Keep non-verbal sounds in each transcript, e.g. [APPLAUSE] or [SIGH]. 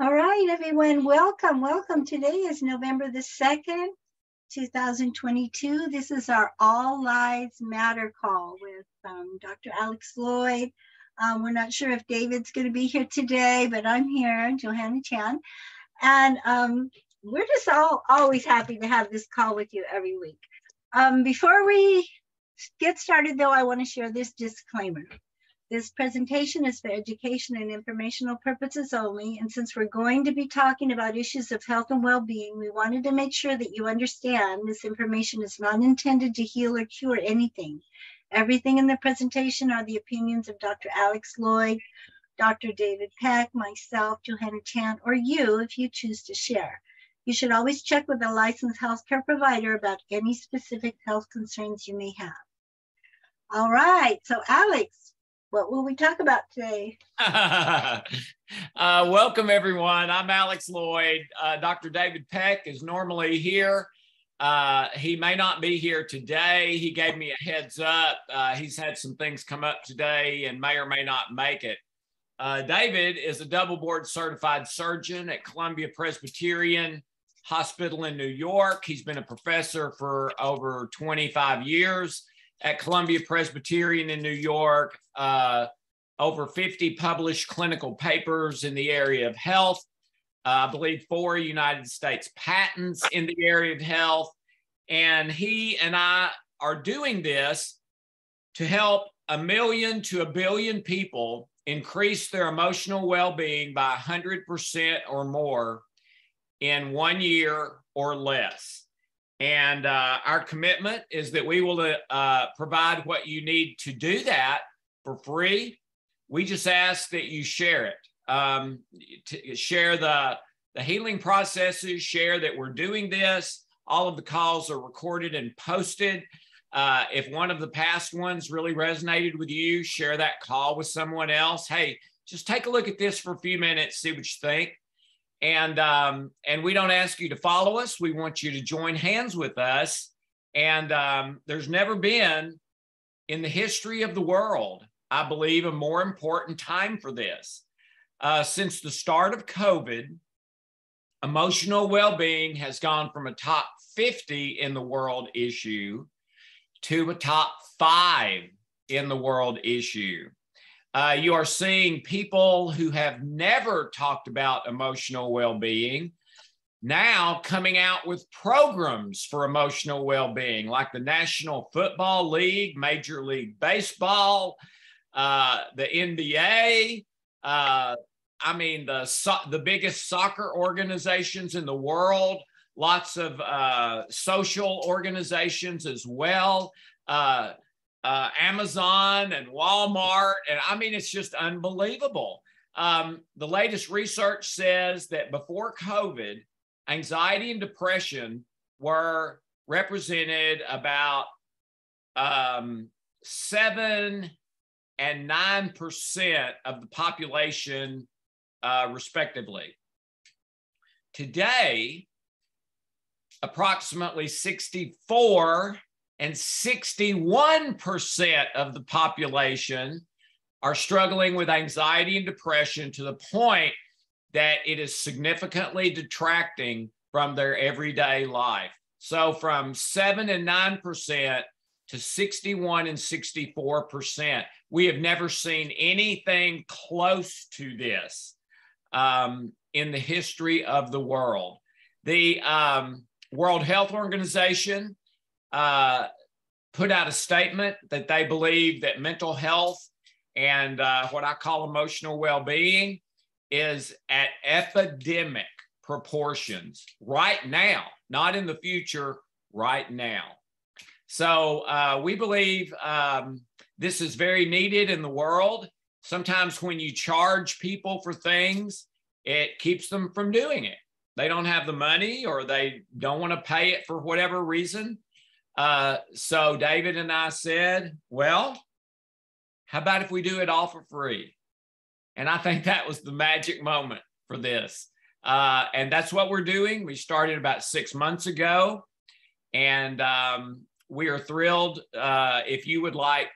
All right, everyone, welcome, welcome. Today is November the 2nd, 2022. This is our All Lies Matter call with um, Dr. Alex Loyd. Um, we're not sure if David's going to be here today, but I'm here, Johanna Chan. And um, we're just all always happy to have this call with you every week. Um, before we get started, though, I want to share this disclaimer. This presentation is for education and informational purposes only, and since we're going to be talking about issues of health and well-being, we wanted to make sure that you understand this information is not intended to heal or cure anything. Everything in the presentation are the opinions of Dr. Alex Loyd, Dr. David Peck, myself, Johanna Chan, or you if you choose to share. You should always check with a licensed healthcare provider about any specific health concerns you may have. All right, so Alex, what will we talk about today? [LAUGHS] uh, welcome, everyone. I'm Alex Loyd. Uh, Dr. David Peck is normally here. Uh, he may not be here today. He gave me a heads up. Uh, he's had some things come up today and may or may not make it. Uh, David is a double board certified surgeon at Columbia Presbyterian Hospital in New York. He's been a professor for over 25 years at Columbia Presbyterian in New York, uh, over 50 published clinical papers in the area of health. Uh, I believe four United States patents in the area of health. And he and I are doing this to help a million to a billion people increase their emotional well being by 100% or more in one year or less. And uh, our commitment is that we will uh, provide what you need to do that for free. We just ask that you share it, um, share the, the healing processes, share that we're doing this. All of the calls are recorded and posted. Uh, if one of the past ones really resonated with you, share that call with someone else. Hey, just take a look at this for a few minutes, see what you think and um, and we don't ask you to follow us. We want you to join hands with us. And um, there's never been in the history of the world, I believe, a more important time for this. Uh, since the start of COVID, emotional well-being has gone from a top 50 in the world issue to a top five in the world issue. Uh, you are seeing people who have never talked about emotional well being now coming out with programs for emotional well being, like the National Football League, Major League Baseball, uh, the NBA. Uh, I mean, the, so- the biggest soccer organizations in the world, lots of uh, social organizations as well. Uh, Amazon and Walmart. And I mean, it's just unbelievable. Um, the latest research says that before COVID, anxiety and depression were represented about um, seven and nine percent of the population, uh, respectively. Today, approximately 64 and 61% of the population are struggling with anxiety and depression to the point that it is significantly detracting from their everyday life. So from 7 and 9% to 61 and 64%. We have never seen anything close to this um, in the history of the world. The um, World Health Organization uh, put out a statement that they believe that mental health and uh, what I call emotional well being is at epidemic proportions right now, not in the future, right now. So uh, we believe um, this is very needed in the world. Sometimes when you charge people for things, it keeps them from doing it. They don't have the money or they don't want to pay it for whatever reason. Uh, so David and I said, well, how about if we do it all for free? And I think that was the magic moment for this. Uh, and that's what we're doing. We started about six months ago. And um, we are thrilled. Uh, if you would like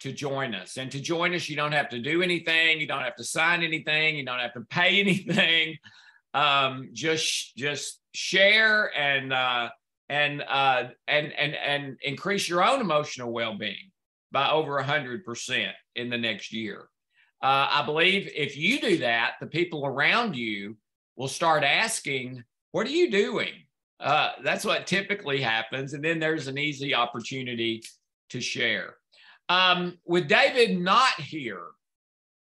to join us. And to join us, you don't have to do anything, you don't have to sign anything, you don't have to pay [LAUGHS] anything. Um, just just share and uh, and uh, and and and increase your own emotional well-being by over a hundred percent in the next year. Uh, I believe if you do that, the people around you will start asking, "What are you doing?" Uh, that's what typically happens, and then there's an easy opportunity to share. Um, with David not here,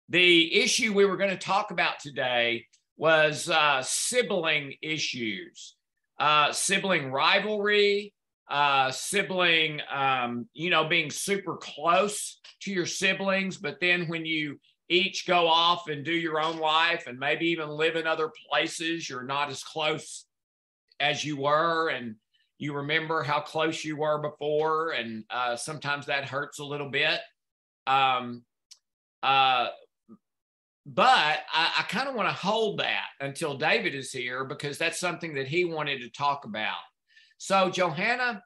the issue we were going to talk about today was uh, sibling issues, uh, sibling rivalry, uh, sibling, um, you know, being super close to your siblings, but then when you each go off and do your own life and maybe even live in other places, you're not as close as you were. And you remember how close you were before, and uh, sometimes that hurts a little bit. Um, uh, but I, I kind of want to hold that until David is here because that's something that he wanted to talk about. So, Johanna,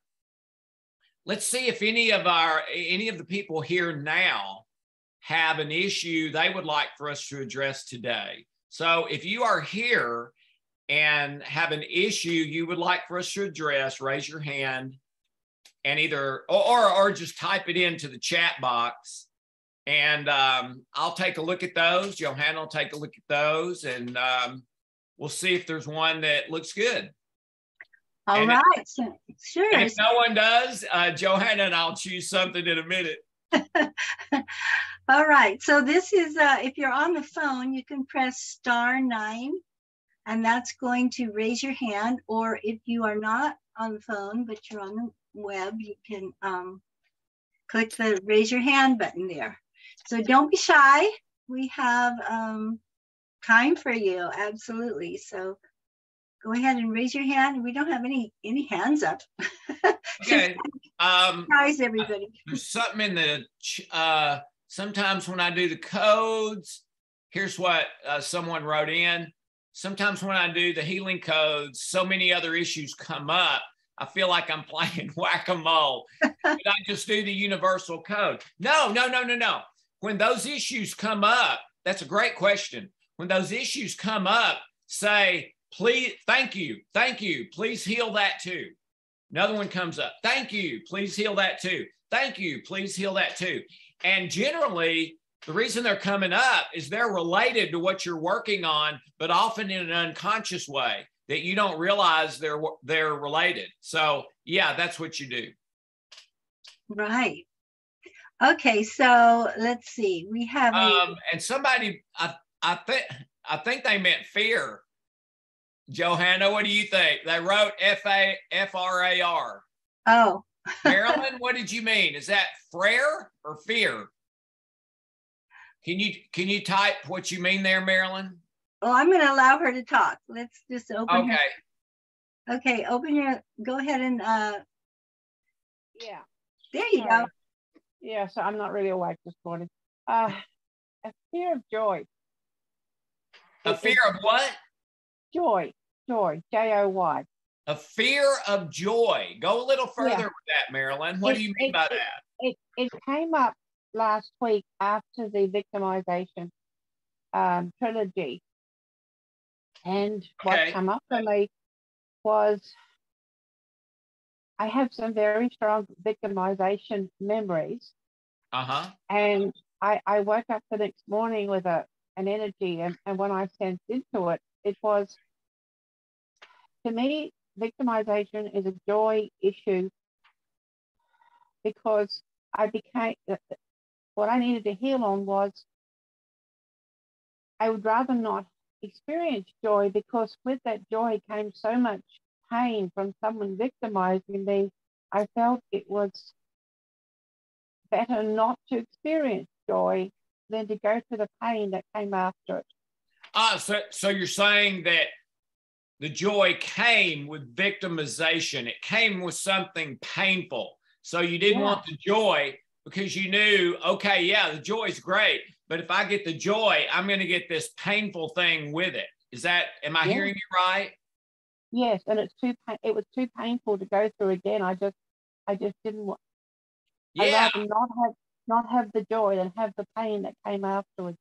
let's see if any of our any of the people here now have an issue they would like for us to address today. So, if you are here and have an issue you would like for us to address, raise your hand and either or or, or just type it into the chat box and um, I'll take a look at those. Johanna will take a look at those, and um, we'll see if there's one that looks good. All and right, if, so, sure. if no one does, uh, Johanna and I'll choose something in a minute. [LAUGHS] All right. So this is uh, if you're on the phone, you can press star nine and that's going to raise your hand. Or if you are not on the phone, but you're on the web, you can um, click the raise your hand button there. So don't be shy. We have um, time for you, absolutely. So go ahead and raise your hand. We don't have any any hands up. [LAUGHS] okay. Um, surprise everybody. There's something in the. Uh, sometimes when I do the codes, here's what uh, someone wrote in sometimes when I do the healing codes, so many other issues come up. I feel like I'm [LAUGHS] playing whack a mole. I just do the universal code? No, no, no, no, no. When those issues come up, that's a great question. When those issues come up, say, please, thank you, thank you, please heal that too. Another one comes up, thank you, please heal that too. Thank you, please heal that too. And generally, the reason they're coming up is they're related to what you're working on, but often in an unconscious way that you don't realize they're they're related. So yeah, that's what you do. Right. Okay, so let's see. We have um, and somebody I I think I think they meant fear. Johanna, what do you think? They wrote F A F R A R. Oh. [LAUGHS] Marilyn, what did you mean? Is that frere or fear? Can you can you type what you mean there, Marilyn? Oh, I'm going to allow her to talk. Let's just open. Okay. Her. Okay, open your. Go ahead and. uh Yeah. There you Sorry. go. Yeah, so I'm not really awake this morning. Uh, a fear of joy. A fear of what? Joy. Joy. J O Y. A fear of joy. Go a little further yeah. with that, Marilyn. What it, do you mean it, by it, that? It, it came up last week after the victimization um, trilogy. And okay. what came up for me was I have some very strong victimization memories. Uh-huh. And I, I woke up the next morning with a an energy and, and when I sensed into it, it was to me, victimization is a joy issue because I became what I needed to heal on was I would rather not experience joy because with that joy came so much pain from someone victimizing me. I felt it was better not to experience joy than to go through the pain that came after it. Ah, so, so you're saying that the joy came with victimization. It came with something painful. So you didn't yeah. want the joy because you knew, okay, yeah, the joy is great, but if I get the joy, I'm going to get this painful thing with it. Is that, am I yeah. hearing you right? Yes, and it's too, it was too painful to go through again. I just, I just didn't want. Yeah. I'd rather not have. not have the joy and have the pain that came afterwards.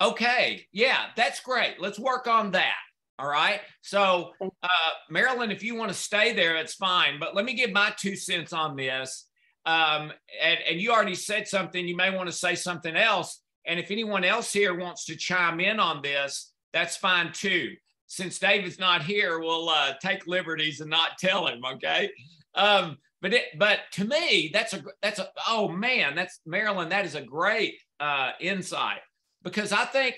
Okay. Yeah, that's great. Let's work on that. All right. So, uh, Marilyn, if you want to stay there, it's fine. But let me give my two cents on this. Um, and, and you already said something. You may want to say something else. And if anyone else here wants to chime in on this, that's fine too. Since David's not here, we'll uh, take liberties and not tell him. Okay. Um, but it, but to me, that's a that's a oh man, that's Marilyn. That is a great uh, insight because I think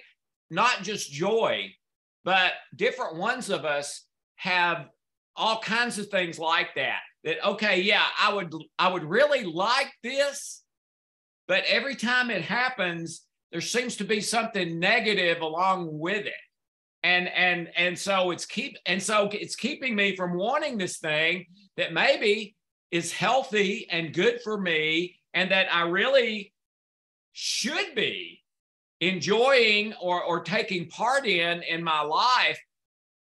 not just joy, but different ones of us have all kinds of things like that. That okay, yeah, I would I would really like this, but every time it happens, there seems to be something negative along with it. And and and so it's keep and so it's keeping me from wanting this thing that maybe is healthy and good for me and that I really should be enjoying or, or taking part in in my life,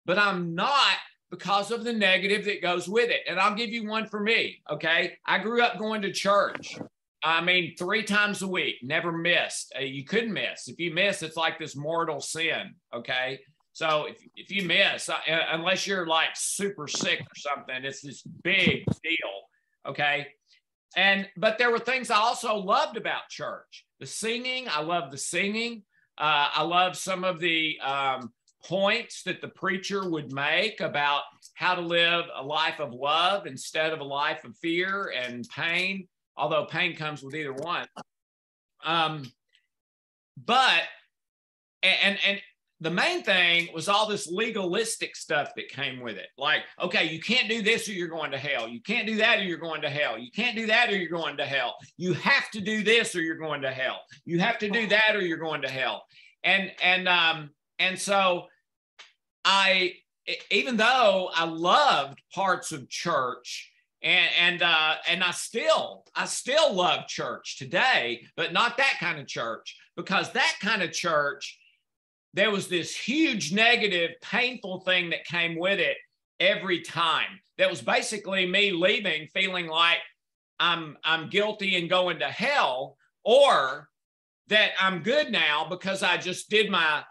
but I'm not because of the negative that goes with it. And I'll give you one for me. Okay. I grew up going to church. I mean, three times a week, never missed. Uh, you couldn't miss. If you miss, it's like this mortal sin. Okay. So if, if you miss, uh, unless you're like super sick or something, it's this big deal. Okay. And, but there were things I also loved about church the singing. I love the singing. Uh, I love some of the um, points that the preacher would make about how to live a life of love instead of a life of fear and pain, although pain comes with either one. Um, but, and, and, the main thing was all this legalistic stuff that came with it. Like, okay, you can't do this or you're going to hell. You can't do that or you're going to hell. You can't do that or you're going to hell. You have to do this or you're going to hell. You have to do that or you're going to hell. And and um and so I even though I loved parts of church and and uh and I still I still love church today, but not that kind of church because that kind of church there was this huge negative, painful thing that came with it every time. That was basically me leaving feeling like I'm I'm guilty and going to hell, or that I'm good now because I just did my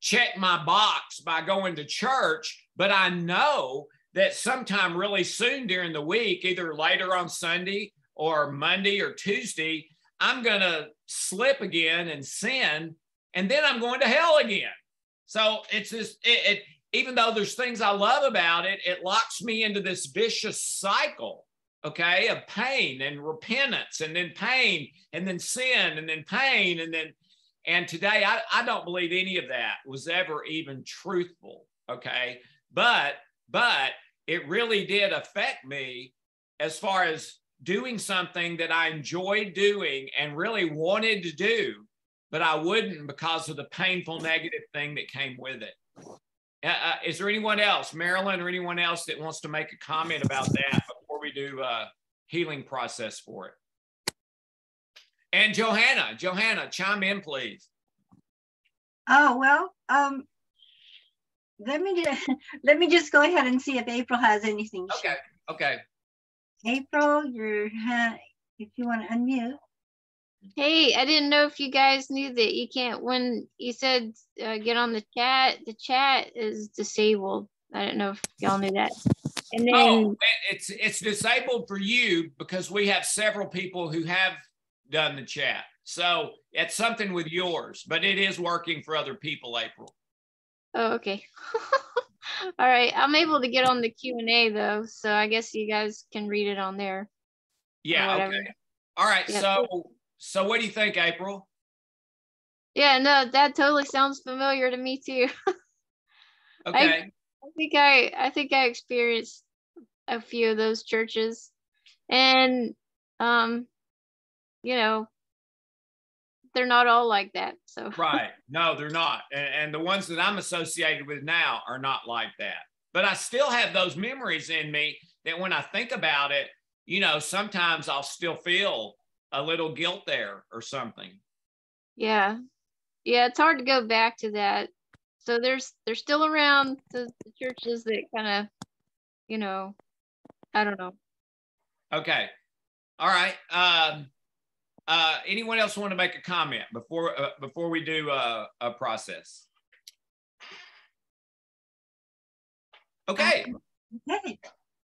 check my box by going to church. But I know that sometime really soon during the week, either later on Sunday or Monday or Tuesday, I'm going to slip again and sin and then I'm going to hell again. So it's this, it, it, even though there's things I love about it, it locks me into this vicious cycle, okay, of pain and repentance and then pain and then sin and then pain and then, and today I, I don't believe any of that was ever even truthful, okay, but, but it really did affect me as far as doing something that I enjoyed doing and really wanted to do but I wouldn't because of the painful negative thing that came with it. Uh, uh, is there anyone else, Marilyn, or anyone else that wants to make a comment about that before we do a healing process for it? And Johanna, Johanna, chime in, please. Oh well, um, let me just, [LAUGHS] let me just go ahead and see if April has anything. Okay. Okay. April, you're if you want to unmute. Hey, I didn't know if you guys knew that you can't, when you said uh, get on the chat, the chat is disabled. I don't know if y'all knew that. And then oh, it's it's disabled for you because we have several people who have done the chat. So it's something with yours, but it is working for other people, April. Oh, okay. [LAUGHS] All right, I'm able to get on the Q and A though, so I guess you guys can read it on there. Yeah. Okay. All right. Yep. So so what do you think, April? Yeah, no, that totally sounds familiar to me too. [LAUGHS] okay. I, I think I I think I experienced a few of those churches. And um, you know, they're not all like that. So right. No, they're not. And, and the ones that I'm associated with now are not like that. But I still have those memories in me that when I think about it, you know, sometimes I'll still feel a little guilt there or something. Yeah. Yeah, it's hard to go back to that. So there's they're still around the, the churches that kind of, you know, I don't know. Okay. All right. Um uh, anyone else want to make a comment before uh, before we do uh, a process? Okay. Okay.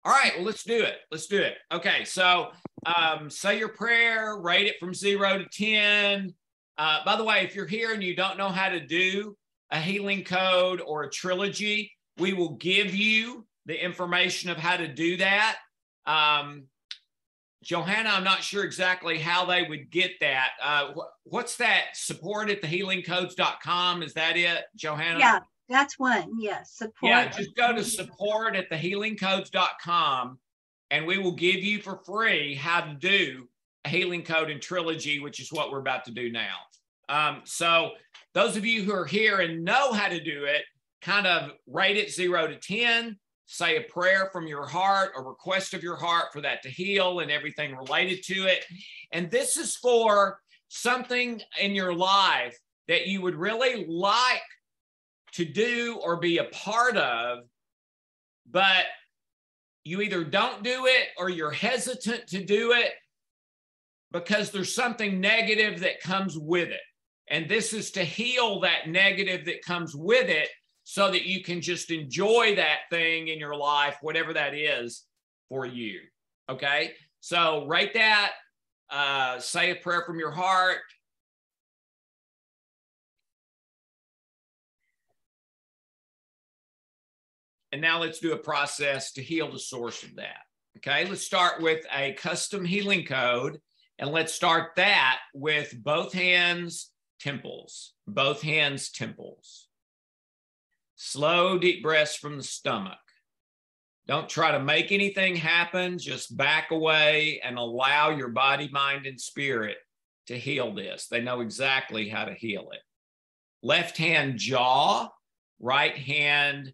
All right. Well, let's do it. Let's do it. Okay. So, um, say your prayer. Rate it from zero to ten. Uh, by the way, if you're here and you don't know how to do a healing code or a trilogy, we will give you the information of how to do that. Um, Johanna, I'm not sure exactly how they would get that. Uh, wh- what's that? Support at thehealingcodes.com. Is that it, Johanna? Yeah, that's one. Yes. Support. Yeah, just go to support at thehealingcodes.com and we will give you for free how to do a healing code and trilogy, which is what we're about to do now. Um, so, those of you who are here and know how to do it, kind of rate it zero to 10 say a prayer from your heart, a request of your heart for that to heal and everything related to it. And this is for something in your life that you would really like to do or be a part of, but you either don't do it or you're hesitant to do it because there's something negative that comes with it. And this is to heal that negative that comes with it so that you can just enjoy that thing in your life, whatever that is for you. Okay. So write that, uh, say a prayer from your heart. And now let's do a process to heal the source of that. Okay. Let's start with a custom healing code. And let's start that with both hands temples, both hands temples. Slow, deep breaths from the stomach. Don't try to make anything happen. Just back away and allow your body, mind, and spirit to heal this. They know exactly how to heal it. Left hand jaw, right hand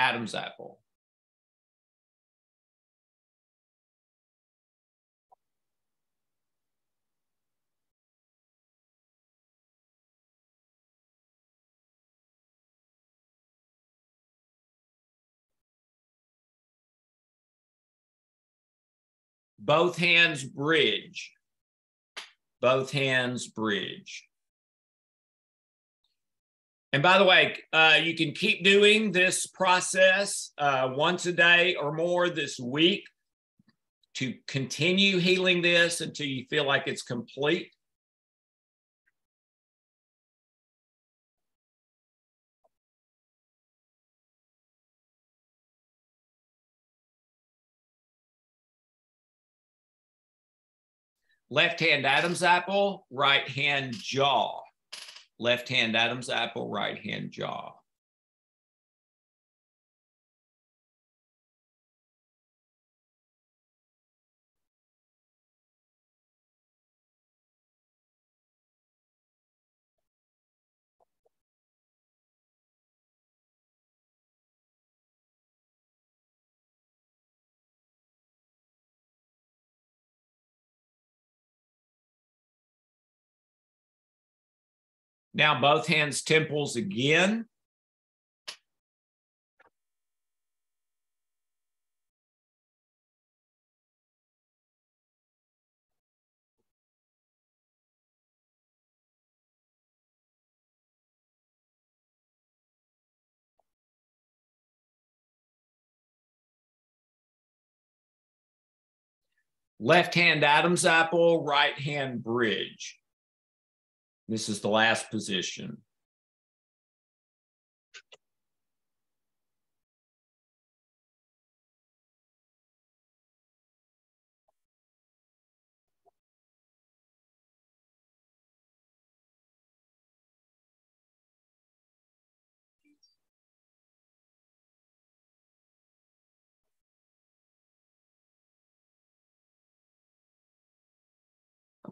Adam's apple. both hands bridge, both hands bridge. And by the way, uh, you can keep doing this process uh, once a day or more this week to continue healing this until you feel like it's complete. Left hand Adam's apple, right hand jaw. Left hand Adam's apple, right hand jaw. Now both hands temples again. Left hand Adam's apple, right hand bridge. This is the last position.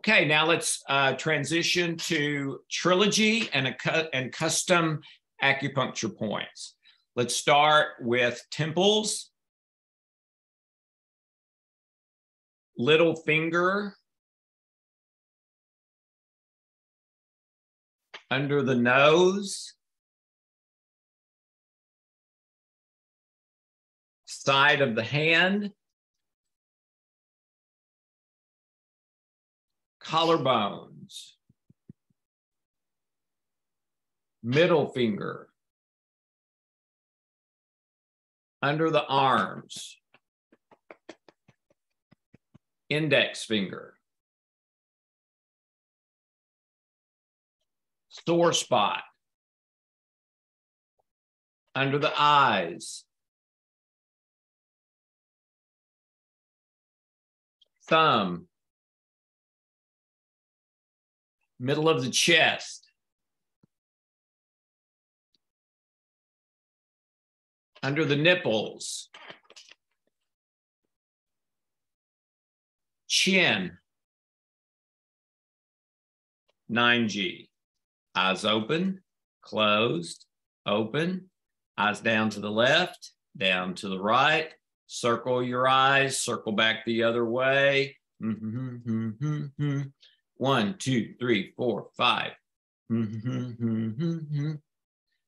Okay, now let's uh, transition to trilogy and, a and custom acupuncture points. Let's start with temples, little finger, under the nose, side of the hand, collarbones, middle finger, under the arms, index finger, sore spot, under the eyes, thumb, middle of the chest, under the nipples, chin, 9G. Eyes open, closed, open, eyes down to the left, down to the right, circle your eyes, circle back the other way. Mm-hmm, mm-hmm, mm-hmm. One, two, three, four, five. Mm-hmm, mm-hmm, mm-hmm.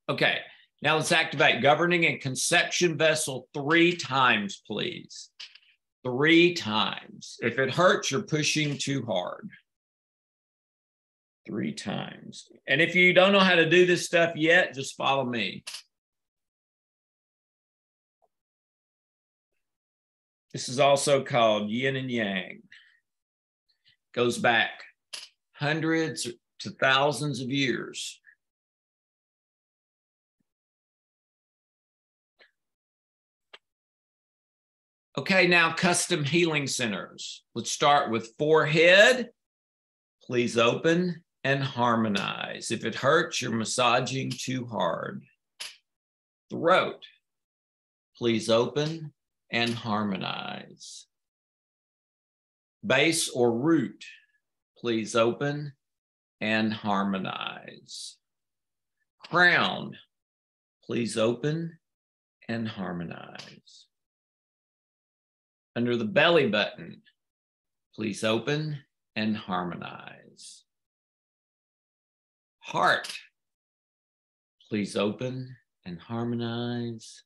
Okay, now let's activate governing and conception vessel three times, please. Three times. If it hurts, you're pushing too hard. Three times. And if you don't know how to do this stuff yet, just follow me. This is also called yin and yang. Goes back hundreds to thousands of years. Okay, now custom healing centers. Let's start with forehead. Please open and harmonize. If it hurts, you're massaging too hard. Throat. Please open and harmonize. Base or root, please open and harmonize. Crown, please open and harmonize. Under the belly button, please open and harmonize. Heart, please open and harmonize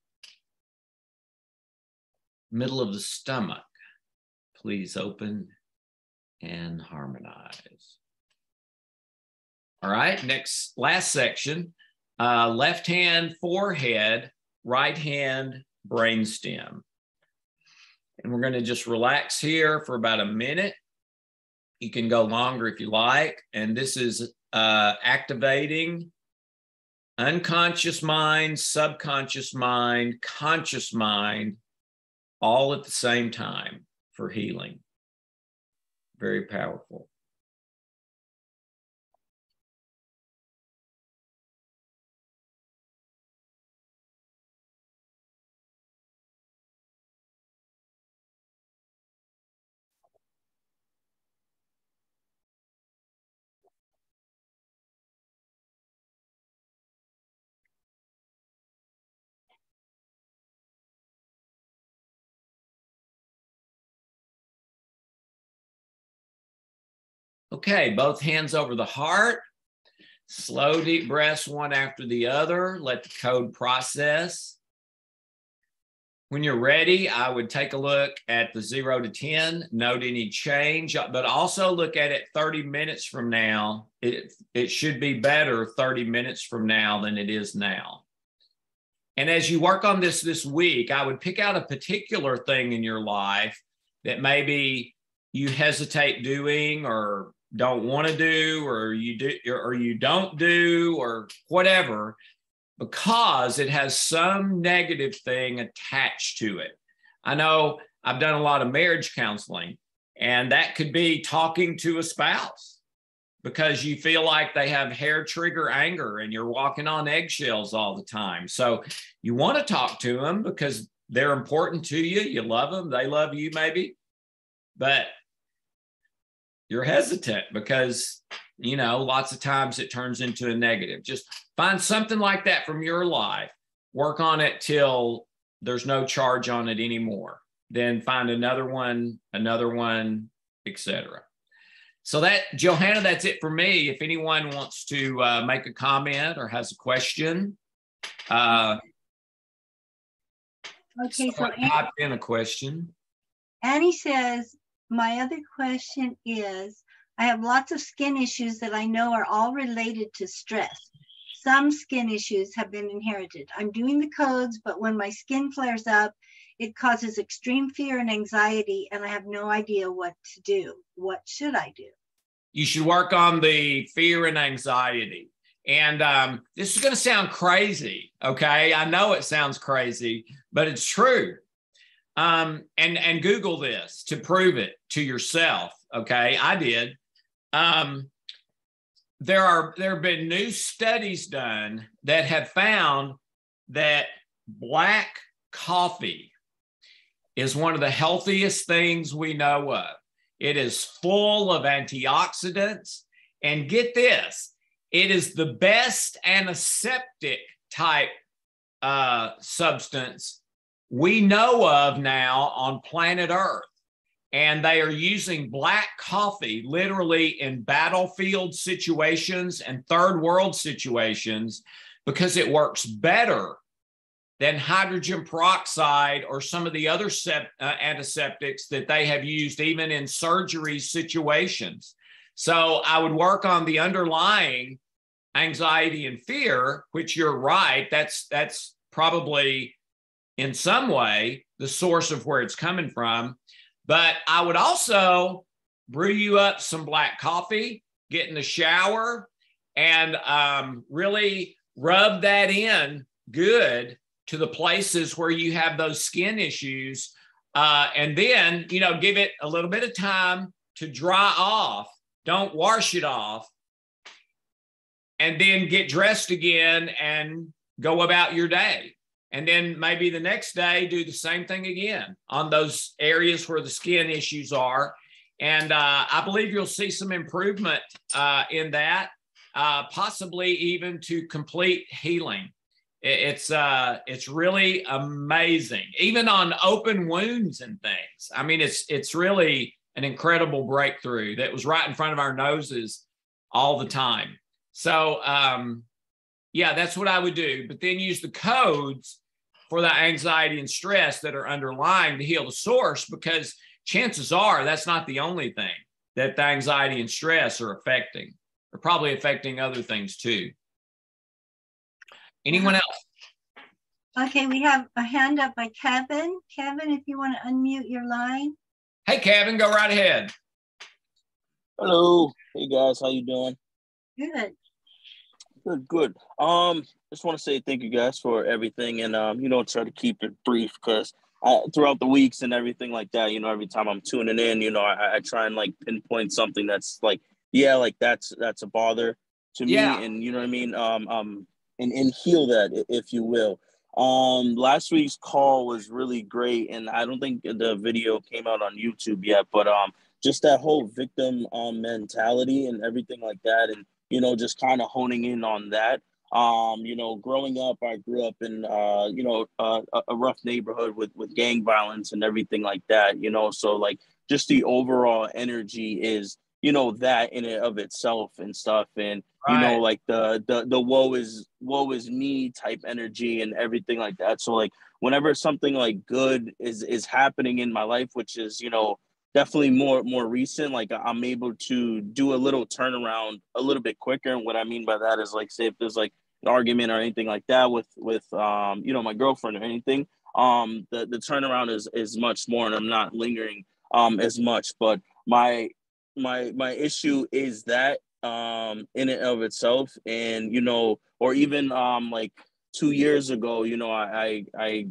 middle of the stomach, please open and harmonize. All right, next, last section, uh, left hand forehead, right hand brainstem. And we're gonna just relax here for about a minute. You can go longer if you like. And this is uh, activating unconscious mind, subconscious mind, conscious mind, all at the same time for healing. Very mm-hmm. powerful. Okay, both hands over the heart. Slow, deep breaths, one after the other. Let the code process. When you're ready, I would take a look at the zero to 10, note any change, but also look at it 30 minutes from now. It, it should be better 30 minutes from now than it is now. And as you work on this this week, I would pick out a particular thing in your life that maybe you hesitate doing or don't want to do or you do or you don't do or whatever because it has some negative thing attached to it. I know I've done a lot of marriage counseling and that could be talking to a spouse because you feel like they have hair trigger anger and you're walking on eggshells all the time. So you want to talk to them because they're important to you. You love them, they love you maybe. But you're hesitant because you know lots of times it turns into a negative. Just find something like that from your life. Work on it till there's no charge on it anymore. Then find another one another one etc so that johanna that's it for me. If anyone wants to uh, make a comment or has a question uh, okay so type in a question. Annie says my other question is I have lots of skin issues that I know are all related to stress. Some skin issues have been inherited. I'm doing the codes, but when my skin flares up, it causes extreme fear and anxiety, and I have no idea what to do. What should I do? You should work on the fear and anxiety. And um, this is going to sound crazy. Okay. I know it sounds crazy, but it's true. Um, and, and Google this to prove it to yourself. Okay. I did. Um, there are there have been new studies done that have found that black coffee is one of the healthiest things we know of. It is full of antioxidants. And get this, it is the best antiseptic type uh, substance we know of now on planet Earth. And they are using black coffee literally in battlefield situations and third world situations because it works better than hydrogen peroxide or some of the other uh, antiseptics that they have used even in surgery situations. So I would work on the underlying anxiety and fear, which you're right, that's that's probably in some way the source of where it's coming from. But I would also brew you up some black coffee, get in the shower, and um, really rub that in good to the places where you have those skin issues. Uh, and then, you know, give it a little bit of time to dry off. Don't wash it off. And then get dressed again and go about your day. And then maybe the next day, do the same thing again on those areas where the skin issues are. And uh, I believe you'll see some improvement uh, in that, uh, possibly even to complete healing. It's uh, it's really amazing, even on open wounds and things. I mean, it's it's really an incredible breakthrough that was right in front of our noses all the time. So, um, yeah, that's what I would do. But then use the codes for the anxiety and stress that are underlying to heal the source, because chances are that's not the only thing that the anxiety and stress are affecting. They're probably affecting other things too. Anyone else? Okay, we have a hand up by Kevin. Kevin, if you want to unmute your line. Hey, Kevin, go right ahead. Hello. Hey guys, how you doing? Good. Good, good. Um, just want to say thank you guys for everything, and um, you know, try to keep it brief because throughout the weeks and everything like that, you know, every time I'm tuning in, you know, I, I try and like pinpoint something that's like, yeah, like that's that's a bother to me, Yeah. and you know what I mean. Um, um, and and heal that if you will. Um, last week's call was really great, and I don't think the video came out on YouTube yet, but um, just that whole victim um mentality and everything like that, and you know, just kind of honing in on that. Um, you know, growing up, I grew up in uh, you know, uh, a, rough neighborhood with with gang violence and everything like that. You know, so like just the overall energy is you know that in and of itself and stuff and you know like the the the woe is woe is me type energy and everything like that so like whenever something like good is is happening in my life which is you know definitely more more recent like i'm able to do a little turnaround a little bit quicker. And what i mean by that is like say if there's like an argument or anything like that with with um you know my girlfriend or anything um the the turnaround is is much more and i'm not lingering um as much. But my my my issue is that um in and of itself. And you know or even um like two years ago you know i i, I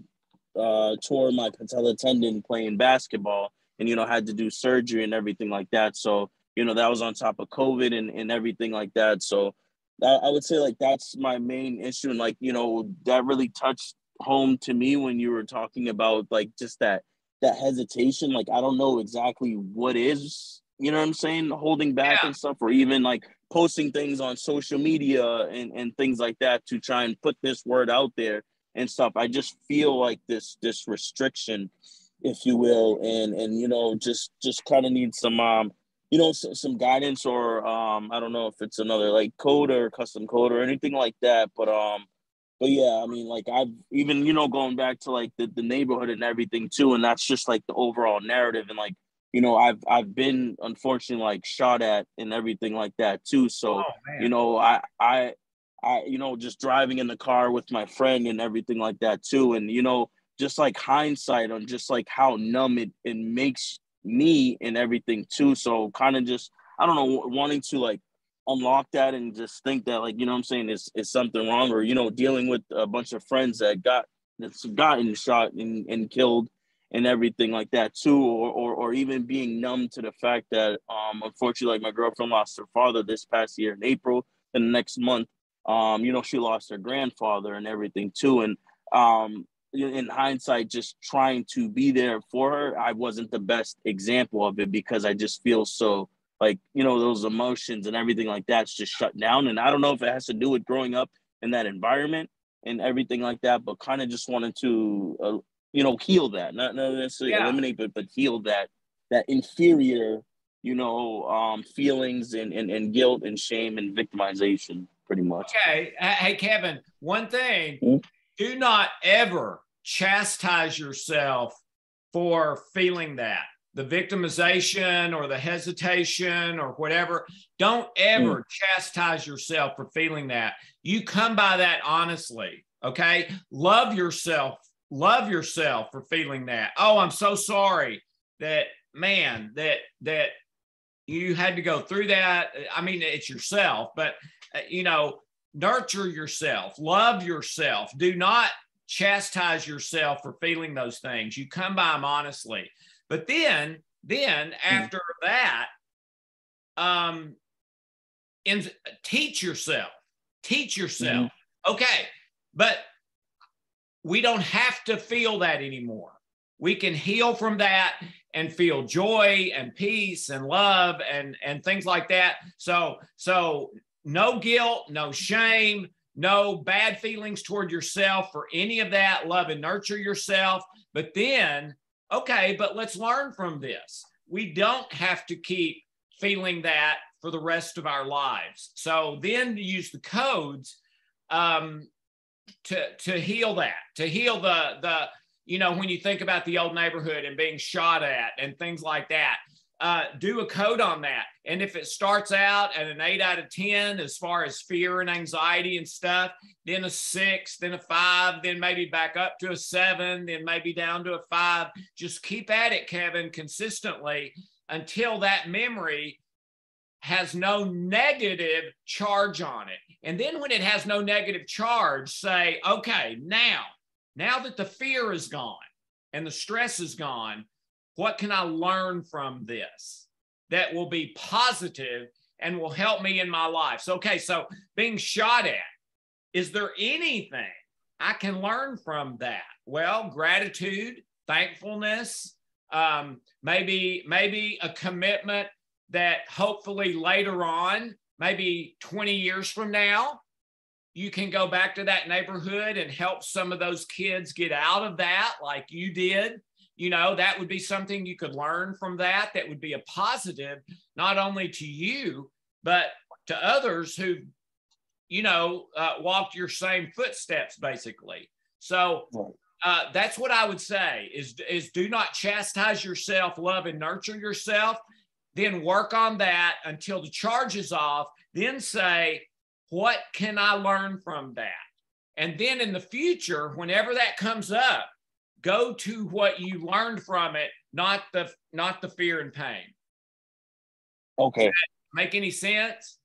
uh tore my patella tendon playing basketball and you know had to do surgery and everything like that. So you know that was on top of covid and, and everything like that. So that, i would say like that's my main issue. And like you know that really touched home to me when you were talking about like just that that hesitation. Like i don't know exactly what is you know what i'm saying holding back Yeah. and stuff or even like posting things on social media and, and things like that to try and put this word out there and stuff. I just feel like this this restriction if you will and and you know just just kind of need some um you know some, some guidance or um i don't know if it's another like code or custom code or anything like that but um but yeah i mean like i've even you know going back to like the, the neighborhood and everything too and that's just like the overall narrative and like you know i've i've been unfortunately like shot at and everything like that too so Oh, you know i i i you know just driving in the car with my friend and everything like that too and you know just like hindsight on just like how numb it, it makes me and everything too. So kind of just i don't know wanting to like unlock that and just think that like you know what i'm saying is is something wrong or you know dealing with a bunch of friends that got that's gotten shot and, and killed and everything like that too or, or or even being numb to the fact that um unfortunately like my girlfriend lost her father this past year in april and the next month um you know she lost her grandfather and everything too. And um in hindsight just trying to be there for her i wasn't the best example of it because i just feel so like you know those emotions and everything like that's just shut down and i don't know if it has to do with growing up in that environment and everything like that but kind of just wanted to uh, you know heal that not, not necessarily Yeah. eliminate but but heal that that inferior you know um feelings and and, and guilt and shame and victimization pretty much Okay. Hey, Kevin, one thing Hmm? Do not ever chastise yourself for feeling that the victimization or the hesitation or whatever. Don't ever chastise yourself for feeling that. You come by that honestly. Okay. Love yourself. Love yourself for feeling that. Oh, I'm so sorry that, man, that, that, you had to go through that. I mean, it's yourself, but uh, you know, nurture yourself, love yourself. Do not chastise yourself for feeling those things. You come by them honestly. But then, then after that, um, in teach yourself, teach yourself. Okay, but we don't have to feel that anymore. We can heal from that and feel joy and peace and love and and things like that. So so no guilt, no shame, no bad feelings toward yourself for any of that. Love and nurture yourself. But then, okay, but let's learn from this. We don't have to keep feeling that for the rest of our lives. So then use the codes um, to to heal that, to heal the the you know when you think about the old neighborhood and being shot at and things like that. Uh, do a code on that. And if it starts out at an eight out of 10 as far as fear and anxiety and stuff, then a six, then a five, then maybe back up to a seven, then maybe down to a five. Just keep at it, Kevin, consistently until that memory has no negative charge on it. And then when it has no negative charge, say, okay, now, now that the fear is gone and the stress is gone, what can I learn from this that will be positive and will help me in my life? So, okay, so being shot at, is there anything I can learn from that? Well, gratitude, thankfulness, um, maybe maybe a commitment that hopefully later on, maybe 20 years from now, you can go back to that neighborhood and help some of those kids get out of that like you did. You know, that would be something you could learn from that. That would be a positive, not only to you, but to others who, you know, uh, walked your same footsteps, basically. So uh, that's what I would say is, is do not chastise yourself, love and nurture yourself. Then work on that until the charge is off. Then say, what can I learn from that? And then in the future, whenever that comes up, go to what you learned from it, not the not the fear and pain. okay Make any sense?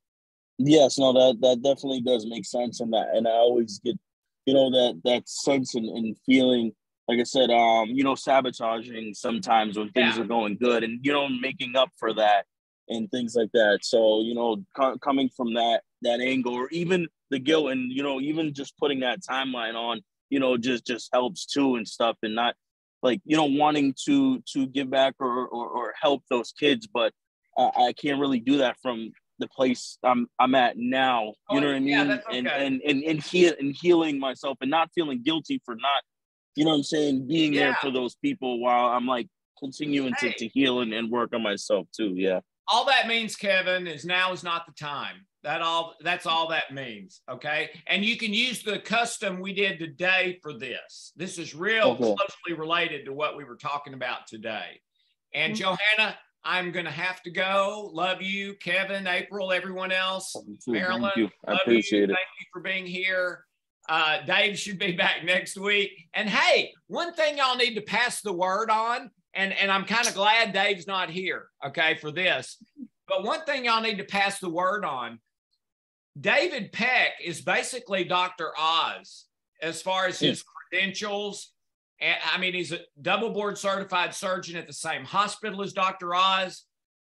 Yes, no, that that definitely does make sense, and that and I always get, you know, that that sense and, and feeling, like I said, um, you know, sabotaging sometimes when things Yeah. are going good, and you know, making up for that and things like that. So you know, co- coming from that that angle, or even the guilt, and you know, even just putting that timeline on, you know, just just helps too and stuff, and not like you know wanting to to give back or or, or help those kids, but I, I can't really do that from the place I'm I'm at now. You Oh, know what I mean? yeah, And okay. and and and, heal, and healing myself and not feeling guilty for not, you know what I'm saying, being there for those people while I'm like continuing Hey. to, to heal and, and work on myself too. Yeah. All that means, Kevin, is now is not the time. That all that's all that means. Okay. And you can use the custom we did today for this. This is real Okay. closely related to what we were talking about today. And Mhm. Johanna, I'm going to have to go. Love you, Kevin, April, everyone else. Marilyn, Thank you. I love appreciate you. it. Thank you for being here. Uh, Dave should be back next week. And hey, one thing y'all need to pass the word on, and, and I'm kind of glad Dave's not here, okay, for this. But one thing y'all need to pass the word on David Peck is basically Dr. Oz as far as his credentials. I mean, he's a double board certified surgeon at the same hospital as Dr. Oz.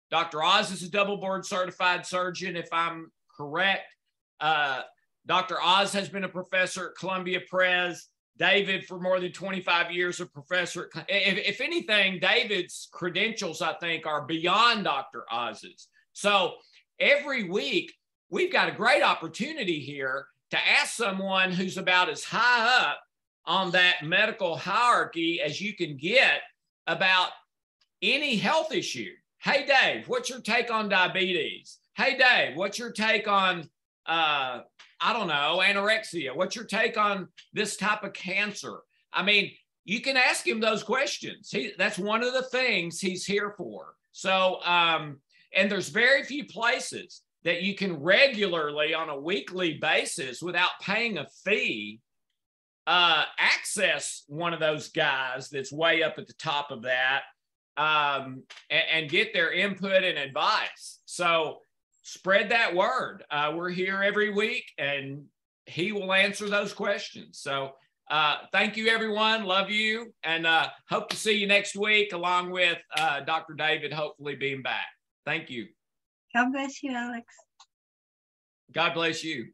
Dr. Oz is a double board certified surgeon, if I'm correct. Uh, Dr. Oz has been a professor at Columbia Pres. David, for more than 25 years, a professor. At, if, if anything, David's credentials, I think, are beyond Dr. Oz's. So every week, we've got a great opportunity here to ask someone who's about as high up on that medical hierarchy as you can get about any health issue. Hey, Dave, what's your take on diabetes? Hey, Dave, what's your take on, uh, I don't know, anorexia? What's your take on this type of cancer? I mean, you can ask him those questions. He, that's one of the things he's here for. So, um, and there's very few places that you can regularly on a weekly basis without paying a fee uh, access one of those guys that's way up at the top of that um, and, and, get their input and advice. So spread that word. Uh, we're here every week and he will answer those questions. So uh, thank you, everyone. Love you and uh, hope to see you next week along with uh, Dr. David, hopefully being back. Thank you. God bless you, Alex. God bless you.